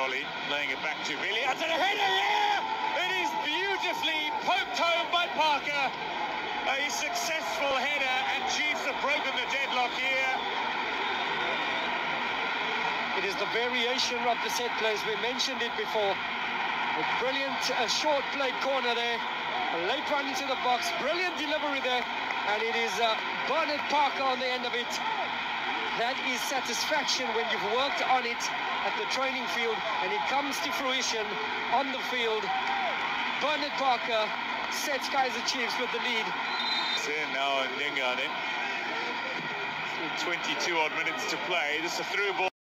Dolly, laying it back to Billy. That's a header here! It is beautifully poked home by Parker. A successful header, and Chiefs have broken the deadlock here. It is the variation of the set plays. We mentioned it before. A brilliant uh, short play corner there. A late run into the box. Brilliant delivery there. And it is uh, Bernard Parker on the end of it. That is satisfaction when you've worked on it at the training field and it comes to fruition on the field. Bernard Parker sets Kaizer Chiefs with the lead. So now Nyingane. 22 odd minutes to play. Is a through ball.